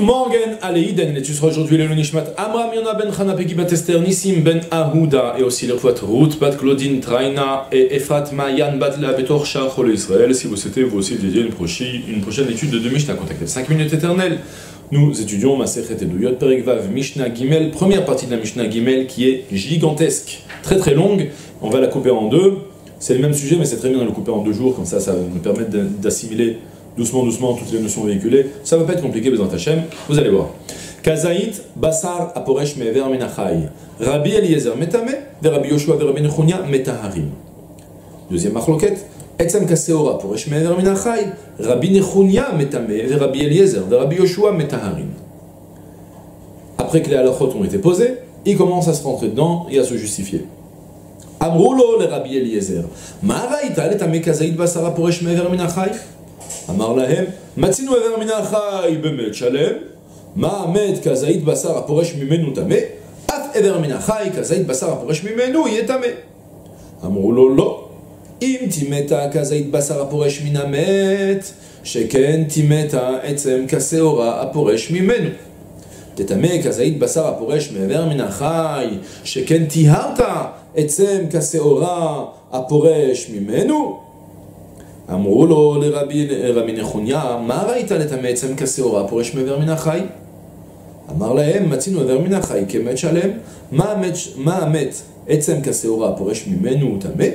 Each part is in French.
Morgen Aleiden, et tu seras aujourd'hui le Nishmat Amram Yona ben Chana Peki Batester Nissim ben Ahuda, et aussi le Fouat Ruth Bat Claudine Traina et Efrat Mayan Bat La Betor Chol Israël. Si vous souhaitez vous aussi dédier une prochaine, étude de deux Mishnah, contactez 5 minutes éternelles. Nous étudions Maserhet Eduyot Perek Mishnah Gimel, première partie de la Mishnah Gimel qui est gigantesque, très très longue. On va la couper en deux. C'est le même sujet, mais c'est très bien de le couper en deux jours, comme ça, ça va nous permettre d'assimiler doucement, doucement, toutes les notions véhiculées. Ça va pas être compliqué, Bezant Hashem, vous allez voir. Kazaït, Basar, Aporesh, Mever, Menachai. Rabbi Eliezer, Metame, Rabbi Yoshua, Rabbi Nechunia, Metaharim. Deuxième marloquette. Etzem Kaseora, Aporesh, Mever, Menachai. Rabbi Nechunia, Metame, Rabbi Eliezer, Rabbi Yoshua, Metaharim. Après que les halachot ont été posés, il commence à se rentrer dedans et à se justifier. Amroulo, le Rabbi Eliezer. Maraïta, letame Kazaït, Basar, Aporesh, Mever, Menachai. אמר להם, מצינו איבר מן החי במת שלם, מה מת כזית בשר הפורש ממנו טמא, אף איבר מן החי כזית בשר הפורש ממנו יהיה טמא. אמרו לו לא, אם טימאת כזית בשר הפורש מן המת, שכן טימאת עצם כשעורה הפורש ממנו. תטמא כזית בשר הפורש מעבר מן החי, שכן טיהרת עצם כשעורה הפורש ממנו, אמרו לו לרבי נחוניה, מה ראית לטמא עצם כשעורה פורש מעבר מן החי? אמר להם, מצינו עבר מן החי כמת שלם, מה המת, מה המת עצם כשעורה פורש ממנו טמא?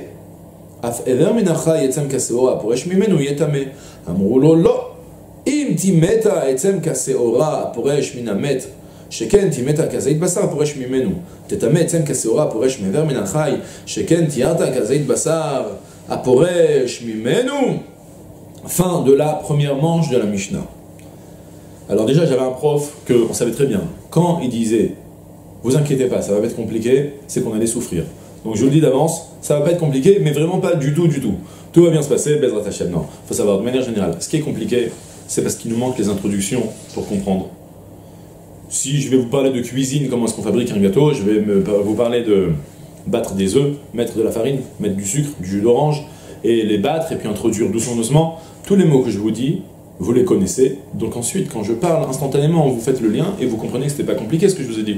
אף עבר מן החי עצם כשעורה פורש ממנו יהיה טמא. אמרו לו, לא. אם טימאת עצם כשעורה הפורש מן המת, שכן טימאת כזית בשר פורש ממנו. תטמא עצם כשעורה פורש מעבר מן החי, שכן תיארת כזית בשר Aporesh Mimenu. Fin de la première manche de la Mishnah. Alors déjà, j'avais un prof que on savait très bien. Quand il disait, vous inquiétez pas, ça va pas être compliqué, c'est qu'on allait souffrir. Donc je vous le dis d'avance, ça va pas être compliqué, mais vraiment pas du tout, du tout. Tout va bien se passer, Bezrat Hashem. Non, faut savoir, de manière générale, ce qui est compliqué, c'est parce qu'il nous manque les introductions pour comprendre. Si je vais vous parler de cuisine, comment est-ce qu'on fabrique un gâteau, je vais vous parler de battre des œufs, mettre de la farine, mettre du sucre, du jus d'orange, et les battre, et puis introduire doucement, doucement. Tous les mots que je vous dis, vous les connaissez. Donc ensuite, quand je parle instantanément, vous faites le lien, et vous comprenez que ce n'était pas compliqué ce que je vous ai dit.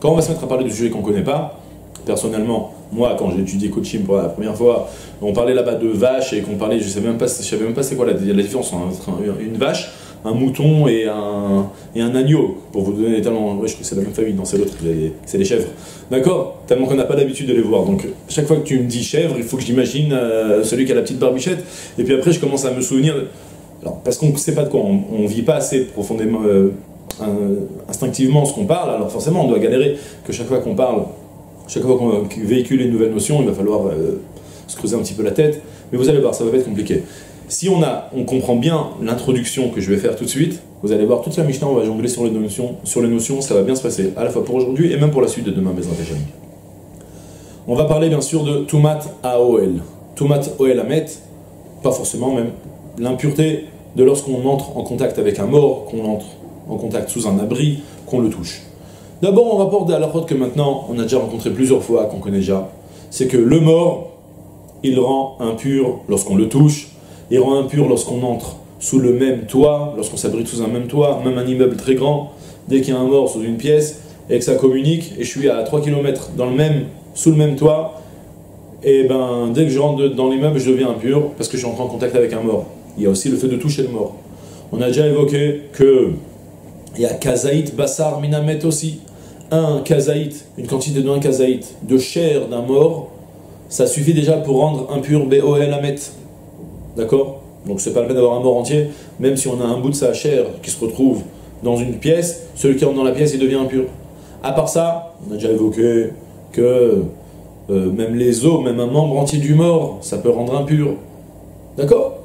Quand on va se mettre à parler de sujets qu'on ne connaît pas, personnellement, moi, quand j'ai étudié coaching pour la première fois, on parlait là-bas de vaches et qu'on parlait, je ne savais même pas, savais même pas c'est quoi la, la différence entre une vache un mouton et un, et un agneau, pour vous donner talents. Ouais, je crois que c'est la même famille, non, c'est l'autre, c'est les chèvres. D'accord Tellement qu'on n'a pas l'habitude de les voir. Donc, chaque fois que tu me dis chèvre, il faut que j'imagine euh, celui qui a la petite barbichette. Et puis après, je commence à me souvenir. Alors, parce qu'on ne sait pas de quoi, on ne vit pas assez profondément, euh, instinctivement ce qu'on parle, alors forcément, on doit galérer que chaque fois qu'on parle, chaque fois qu'on véhicule une nouvelle notion, il va falloir euh, se creuser un petit peu la tête. Mais vous allez voir, ça va pas être compliqué. Si on, a, on comprend bien l'introduction que je vais faire tout de suite, vous allez voir toute la Mishnah, on va jongler sur les notions, sur les notions ça va bien se passer, à la fois pour aujourd'hui et même pour la suite de demain, Bezrat On va parler bien sûr de Tumat Aoel. Tumat Oel Amet, pas forcément même, l'impureté de lorsqu'on entre en contact avec un mort, qu'on entre en contact sous un abri, qu'on le touche. D'abord, on rapporte à la que maintenant, on a déjà rencontré plusieurs fois, qu'on connaît déjà, c'est que le mort, il rend impur lorsqu'on le touche, il rend impur lorsqu'on entre sous le même toit, lorsqu'on s'abrite sous un même toit, même un immeuble très grand, dès qu'il y a un mort sous une pièce et que ça communique, et je suis à 3 km dans le même, sous le même toit, et ben dès que je rentre dans l'immeuble, je deviens impur parce que je suis en contact avec un mort. Il y a aussi le fait de toucher le mort. On a déjà évoqué que il y a kazaït, basar, minamet aussi. Un kazaït, une quantité d'un kazaït, de chair d'un mort, ça suffit déjà pour rendre impur BOL amet. D'accord? Donc c'est pas le fait d'avoir un mort entier, même si on a un bout de sa chair qui se retrouve dans une pièce, celui qui rentre dans la pièce, il devient impur. À part ça, on a déjà évoqué que euh, même les os, même un membre entier du mort, ça peut rendre impur. D'accord?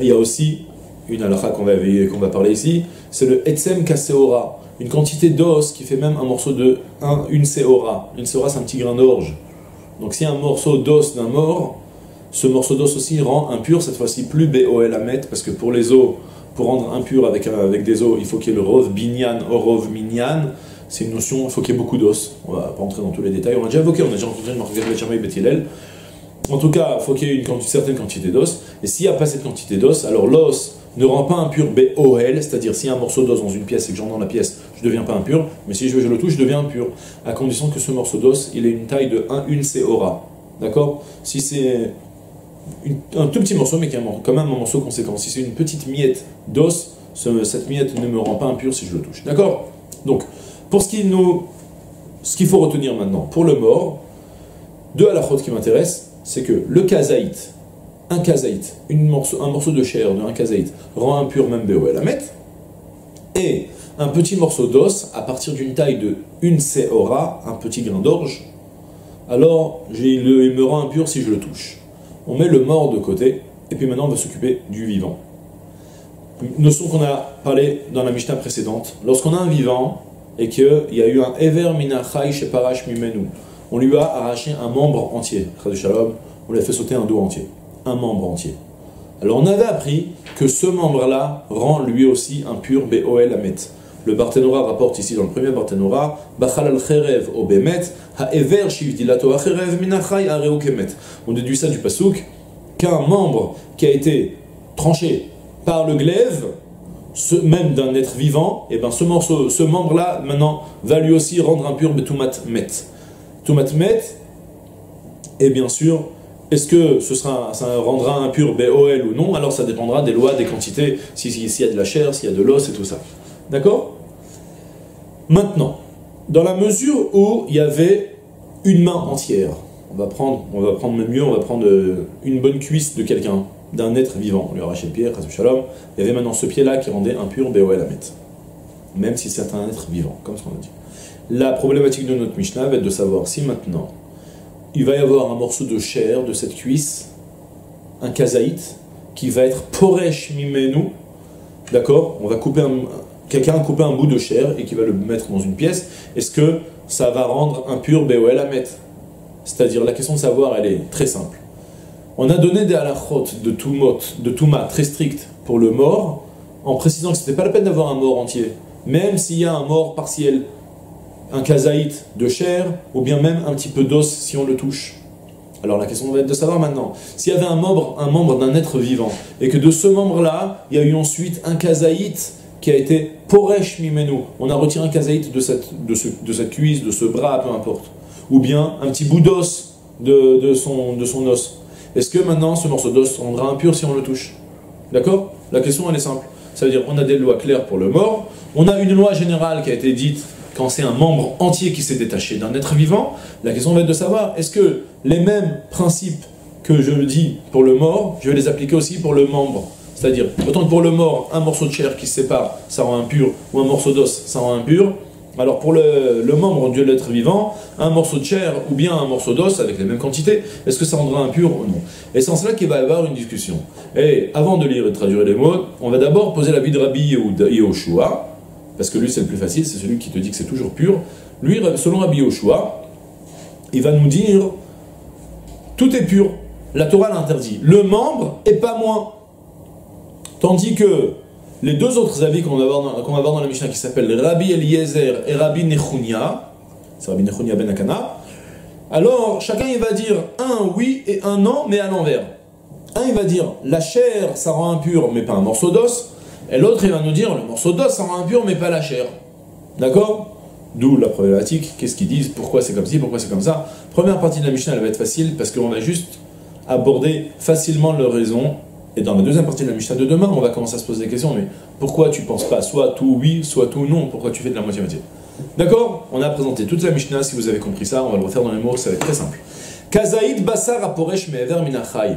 Il y a aussi une halakha qu'on va, qu'on va parler ici, c'est le etsem kaseora, une quantité d'os qui fait même un morceau de un, une seora. Une seora, c'est un petit grain d'orge. Donc si un morceau d'os d'un mort, ce morceau d'os aussi rend impur, cette fois-ci plus BOL à mettre, parce que pour les os, pour rendre impur avec, euh, avec des os, il faut qu'il y ait le rov binyan, orov minyan. C'est une notion, il faut qu'il y ait beaucoup d'os. On va pas rentrer dans tous les détails. On a déjà évoqué, on a déjà rencontré le Marc Betilel. En tout cas, il faut qu'il y ait une certaine quantité d'os. Et s'il n'y a pas cette quantité d'os, alors l'os ne rend pas impur BOL, c'est-à-dire s'il y a un morceau d'os dans une pièce et que j'en dans la pièce, je ne deviens pas impur, mais si je, je, le touche, je deviens impur, à condition que ce morceau d'os, il ait une taille de 1 une. D'accord? Si c'est un tout petit morceau, mais qui est quand même un morceau conséquent, si c'est une petite miette d'os, cette miette ne me rend pas impur si je le touche. D'accord? Donc, pour ce qui nous... Ce qu'il faut retenir maintenant, pour le mort, deux halakhot qui m'intéressent, c'est que le kazaït, un kazaït, un morceau de chair d'un kazaït, rend impur même Beoelamet, et un petit morceau d'os, à partir d'une taille de une seora, un petit grain d'orge, alors il me rend impur si je le touche. On met le mort de côté, et puis maintenant on va s'occuper du vivant. Notion qu'on a parlé dans la Mishnah précédente. Lorsqu'on a un vivant, et qu'il y a eu un Ever Minachai chez Parash Mimenu, on lui a arraché un membre entier, Shalom, on lui a fait sauter un dos entier, un membre entier. Alors on avait appris que ce membre-là rend lui aussi impur BOL Amet. Le Barthénora rapporte ici dans le premier Barthénora. On déduit ça du Pasouk, qu'un membre qui a été tranché par le glaive, même d'un être vivant, et eh ben ce morceau, ce membre-là, maintenant, va lui aussi rendre impur Betumat Met. Toumatmet, et bien sûr, est-ce que ce sera, ça rendra impur BOL ou non? Alors ça dépendra des lois, des quantités, s'il y a de la chair, s'il y a de l'os et tout ça. D'accord? Maintenant, dans la mesure où il y avait une main entière, on va prendre, on va prendre même mieux, on va prendre euh, une bonne cuisse de quelqu'un, d'un être vivant. On lui arrachait le pied, shalom. Il y avait maintenant ce pied-là qui rendait impur à mettre. Même si c'est un être vivant, comme ce qu'on a dit. La problématique de notre Mishnah va être de savoir si maintenant il va y avoir un morceau de chair de cette cuisse, un kazaït, qui va être poresh mimenu, d'accord? On va couper un, quelqu'un a coupé un bout de chair et qui va le mettre dans une pièce. Est-ce que ça va rendre impur à mettre C'est-à-dire la question de savoir, elle est très simple. On a donné des halachot de Tumot, de Touma très strictes pour le mort, en précisant que ce n'était pas la peine d'avoir un mort entier, même s'il y a un mort partiel un kazaït de chair, ou bien même un petit peu d'os si on le touche. Alors la question va être de savoir maintenant, s'il y avait un membre, un membre d'un être vivant, et que de ce membre-là, il y a eu ensuite un kazaït qui a été poresh mimenu, on a retiré un kazaït de cette, cuisse, de ce bras, peu importe, ou bien un petit bout d'os de, son, os. Est-ce que maintenant ce morceau d'os rendra impur si on le touche? D'accord? La question elle est simple. Ça veut dire on a des lois claires pour le mort, on a une loi générale qui a été dite quand c'est un membre entier qui s'est détaché d'un être vivant, la question va être de savoir, est-ce que les mêmes principes que je dis pour le mort, je vais les appliquer aussi pour le membre C'est-à-dire, autant que pour le mort, un morceau de chair qui se sépare, ça rend impur, ou un morceau d'os, ça rend impur, alors pour le, membre de l'être vivant, un morceau de chair ou bien un morceau d'os avec les mêmes quantités, est-ce que ça rendra impur ou non? Et c'est en cela qu'il va y avoir une discussion. Et avant de lire et de traduire les mots, on va d'abord poser la vie de Rabbi Yehoshua, parce que lui c'est le plus facile, c'est celui qui te dit que c'est toujours pur. Lui, selon Rabbi Yoshua, il va nous dire tout est pur. La Torah l'interdit. Le membre est pas moins. Tandis que les deux autres avis qu'on va, voir dans la Mishnah qui s'appellent Rabbi Eliezer et Rabbi Nechunia, c'est Rabbi Nechunia ben Akana, alors chacun il va dire un oui et un non, mais à l'envers. Un il va dire la chair ça rend impur, mais pas un morceau d'os. Et l'autre, il va nous dire, le morceau d'os, ça rend impur, mais pas la chair. D'accord? D'où la problématique, qu'est-ce qu'ils disent, pourquoi c'est comme ci, pourquoi c'est comme ça. Première partie de la Mishnah, elle va être facile, parce qu'on va juste aborder facilement leur raison. Et dans la deuxième partie de la Mishnah de demain, on va commencer à se poser des questions, mais pourquoi tu penses pas soit tout oui, soit tout non? Pourquoi tu fais de la moitié-moitié? D'accord? On a présenté toute la Mishnah, si vous avez compris ça, on va le refaire dans les mots, ça va être très simple. Kazaïd basar aporesh me'ever minachai.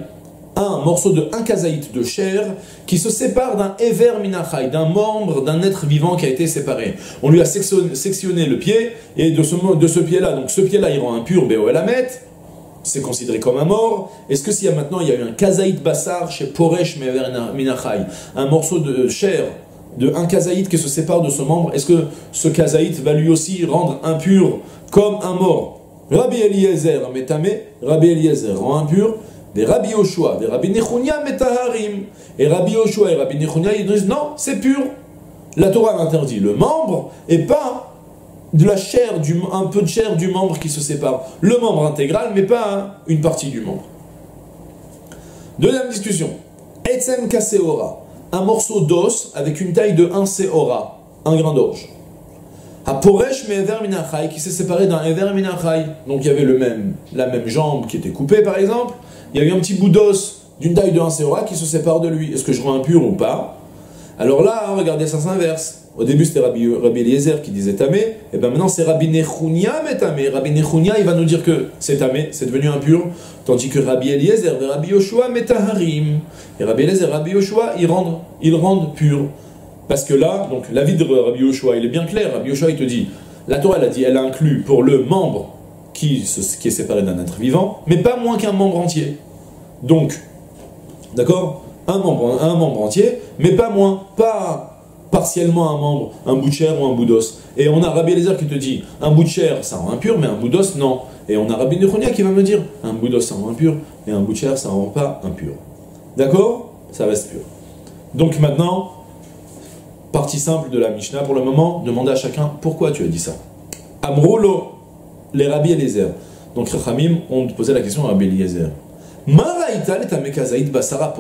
Un morceau de un kazaït de chair qui se sépare d'un Ever Minachai, d'un membre d'un être vivant qui a été séparé. On lui a sectionné le pied, et de ce, de ce pied-là, donc ce pied-là, il rend impur Béoel c'est considéré comme un mort. Est-ce que s'il y a maintenant, il y a eu un kazaït bassar chez Poresh Minachai, un morceau de chair de un qui se sépare de ce membre, est-ce que ce kazaït va lui aussi rendre impur comme un mort? Rabbi Eliezer, Metame, Rabbi Eliezer rend impur, des Rabbi Yoshua, des Rabbi Nechunia Metaharim. Et Rabbi Yoshua et Rabbi Nechunia, ils disent non, c'est pur. La Torah interdit le membre et pas de la chair, du, un peu de chair du membre qui se sépare. Le membre intégral, mais pas une partie du membre. Deuxième discussion. Etzem kaseora, un morceau d'os avec une taille de 1 seora, un grain d'orge. Poresh me ever minachai, qui s'est séparé d'un ever minachai. Donc il y avait le même, la même jambe qui était coupée par exemple. Il y avait un petit bout d'os d'une taille de 1 seora qui se sépare de lui. Est-ce que je rends impur ou pas? Alors là, regardez, ça s'inverse. Au début, c'était Rabbi, Eliezer qui disait tamé, et bien maintenant c'est Rabbi Nechunia mais tamé. Rabbi Nechunia, il va nous dire que c'est tamé, c'est devenu impur, tandis que Rabbi Eliezer Rabbi Yoshua metaharim. Et Rabbi Eliezer Rabbi Yoshua, ils rendent, ils rendent pur. Parce que là, donc l'avis de Rabbi Yoshua, il est bien clair. Rabbi Yoshua, il te dit, la Torah, elle a dit, elle inclut pour le membre qui, qui est séparé d'un être vivant, mais pas moins qu'un membre entier. Donc, d'accord? Un membre, un membre entier, mais pas moins, pas partiellement un membre, un bout de chair ou un bout d'os. Et on a Rabbi Eliezer qui te dit, un bout de chair, ça rend impur, mais un bout d'os, non. Et on a Rabbi Nechonia qui va me dire, un bout d'os, ça rend impur, mais un bout de chair, ça rend pas impur. D'accord? Ça reste pur. Donc maintenant, partie simple de la Mishnah pour le moment, demandez à chacun pourquoi tu as dit ça? Amroulo, les Rabbi Eliezer. Donc Rachamim ont posé la question à Rabbi Eliezer. basara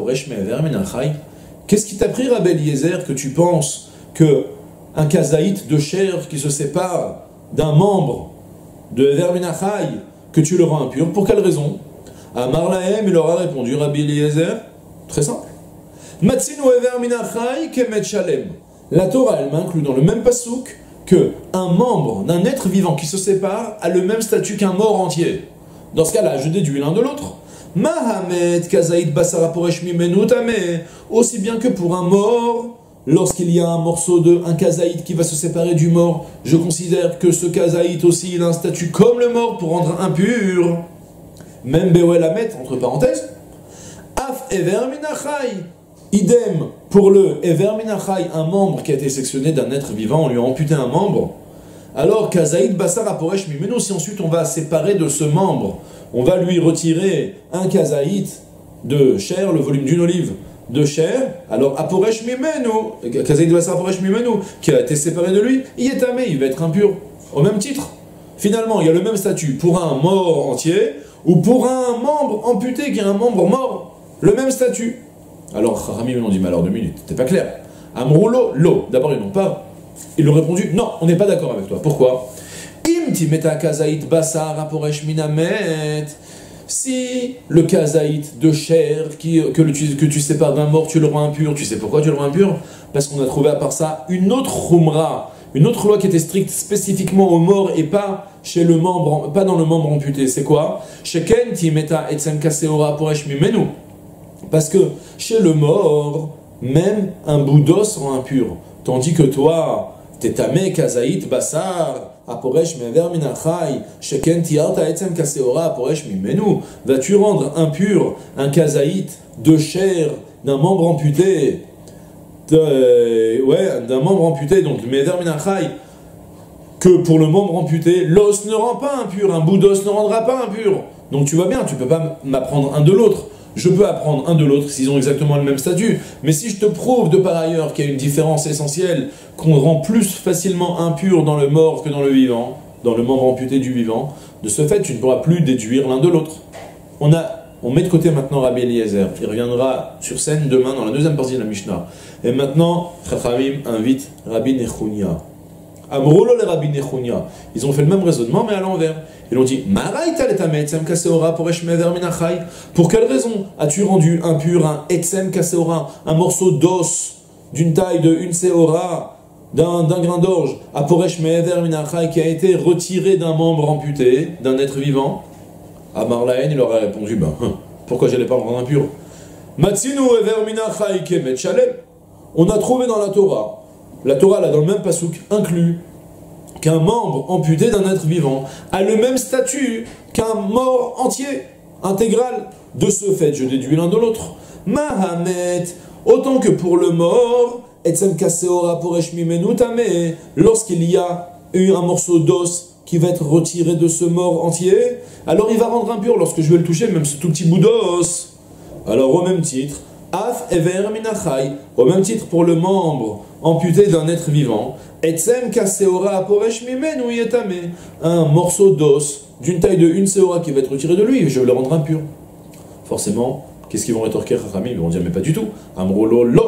Qu'est-ce qui t'a pris, Rabbi Eliezer, que tu penses que un kazaït de chair qui se sépare d'un membre de Verminachai, que tu le rends impur? Pour quelle raison? Amar Lahem, il leur a répondu, Rabbi Eliezer, très simple. Matsinu Verminachai kemet shalem. La Torah, elle m'inclut dans le même pasouk que un membre d'un être vivant qui se sépare a le même statut qu'un mort entier. Dans ce cas-là, je déduis l'un de l'autre. Mahamed kazaït basara aussi bien que pour un mort, lorsqu'il y a un morceau de un kazaït qui va se séparer du mort, je considère que ce kazaït aussi il a un statut comme le mort pour rendre impur. Même Bewelamet, entre parenthèses, Af Ever Minachai. Idem pour le Ever Minachai, un membre qui a été sectionné d'un être vivant, on lui a amputé un membre. Alors, Kazaïd Basar Aporesh Mimeno, si ensuite on va séparer de ce membre on va lui retirer un kazaït de chair, le volume d'une olive de chair, alors Aporesh Mimenu, kazaït de Aporesh Mimenu, qui a été séparé de lui, il est tamé, il va être impur, au même titre. Finalement, il y a le même statut pour un mort entier ou pour un membre amputé qui est un membre mort, le même statut. Alors Rami m'ont dit, mais alors deux minutes, c'était pas clair. Amroulo, l'eau. D'abord, ils n'ont pas. Ils ont répondu, non, on n'est pas d'accord avec toi. Pourquoi? Si le kazaït de chair qui, que, tu, que tu sépares d'un mort, tu le rends impur, tu sais pourquoi tu le rends impur? Parce qu'on a trouvé à part ça une autre rumra, une autre loi qui était stricte spécifiquement aux morts et pas chez le membre, pas dans le membre amputé. C'est quoi? Parce que chez le mort, même un bout d'os rend impur. Tandis que toi, t'es tamé kazaït minachai, sheken tiarta etzem kaseora aporesh mimenu. Vas-tu rendre impur un kazaït de chair d'un membre amputé de, Ouais, d'un membre amputé, donc mever minachai, que pour le membre amputé, l'os ne rend pas impur, un bout d'os ne rendra pas impur. Donc tu vois bien, tu peux pas m'apprendre un de l'autre je peux apprendre un de l'autre s'ils ont exactement le même statut. Mais si je te prouve de par ailleurs qu'il y a une différence essentielle, qu'on rend plus facilement impur dans le mort que dans le vivant, dans le membre amputé du vivant, de ce fait, tu ne pourras plus déduire l'un de l'autre. On, a, on met de côté maintenant Rabbi Eliezer, qui reviendra sur scène demain dans la deuxième partie de la Mishnah. Et maintenant, Chachamim invite Rabbi Nechunia. Ils ont fait le même raisonnement, mais à l'envers. Ils ont dit Pour quelle raison as-tu rendu impur un etsem kaseora, un morceau d'os d'une taille de une seora, d'un grain d'orge, à Poresh Me'ever Minachai, qui a été retiré d'un membre amputé, d'un être vivant? À Marlaen, il leur a répondu ben, hein, pourquoi j'allais pas le rendre impur? On a trouvé dans la Torah, la Torah là dans le même pasouk, inclut qu'un membre amputé d'un être vivant a le même statut qu'un mort entier, intégral. De ce fait, je déduis l'un de l'autre. Mahamet, autant que pour le mort, lorsqu'il y a eu un morceau d'os qui va être retiré de ce mort entier, alors il va rendre impur lorsque je vais le toucher, même ce tout petit bout d'os. Alors au même titre, Af Ever Minachai, au même titre pour le membre amputé d'un être vivant, Etsem Kaseora Aporesh Mimenu Yetame, un morceau d'os d'une taille de une seora qui va être retiré de lui, je vais le rendre impur. Forcément, Qu'est-ce qu'ils vont rétorquer Chachamim Ils vont dire, mais pas du tout. Amrolo lo.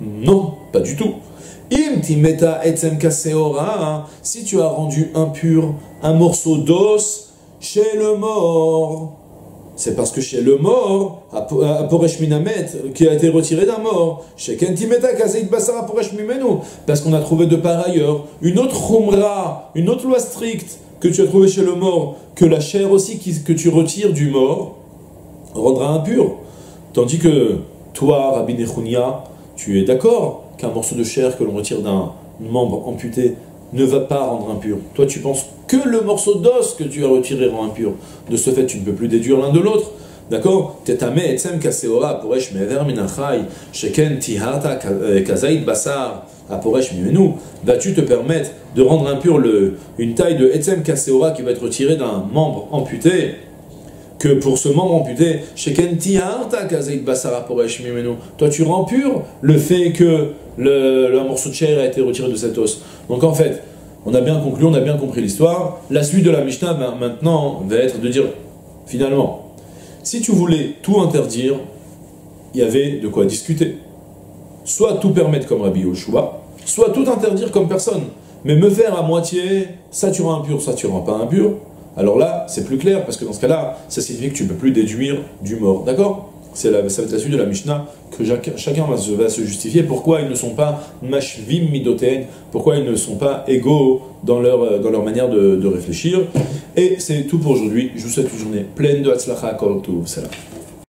Non, pas du tout. Im etzem kaseora. Si tu as rendu impur un morceau d'os chez le mort, c'est parce que chez le mort, à Poresh Minamet, qui a été retiré d'un mort, chez Kentimeta Kazeid Basara Poresh Mimenu, parce qu'on a trouvé de par ailleurs une autre Khumra, une autre loi stricte que tu as trouvé chez le mort, que la chair aussi que tu retires du mort, rendra impur. Tandis que toi, Rabbi Nechounia, tu es d'accord qu'un morceau de chair que l'on retire d'un membre amputé ne va pas rendre impur. Toi, tu penses que le morceau d'os que tu as retiré rend impur. De ce fait, tu ne peux plus déduire l'un de l'autre. D'accord mimenu. Vas-tu te permettre de rendre impur une taille de etzem kaseora qui va être retirée d'un membre amputé? Que pour ce membre amputé, mimenu. Toi, tu rends pur le fait que le, morceau de chair a été retiré de cet os. Donc en fait, on a bien conclu, on a bien compris l'histoire. La suite de la Mishnah ben, maintenant va être de dire, finalement, si tu voulais tout interdire, il y avait de quoi discuter. Soit tout permettre comme Rabbi Yoshua, soit tout interdire comme personne. Mais me faire à moitié, ça tu rends impur, ça tu rends pas impur, alors là, c'est plus clair, parce que dans ce cas-là, ça signifie que tu ne peux plus déduire du mort. D'accord? C'est la, ça va être la suite de la Mishnah que chacun va se, justifier pourquoi ils ne sont pas mashvim midoten, pourquoi ils ne sont pas égaux dans leur, dans leur manière de, réfléchir? Et c'est tout pour aujourd'hui. Je vous souhaite une journée pleine de Hatzlacha Kol Salam.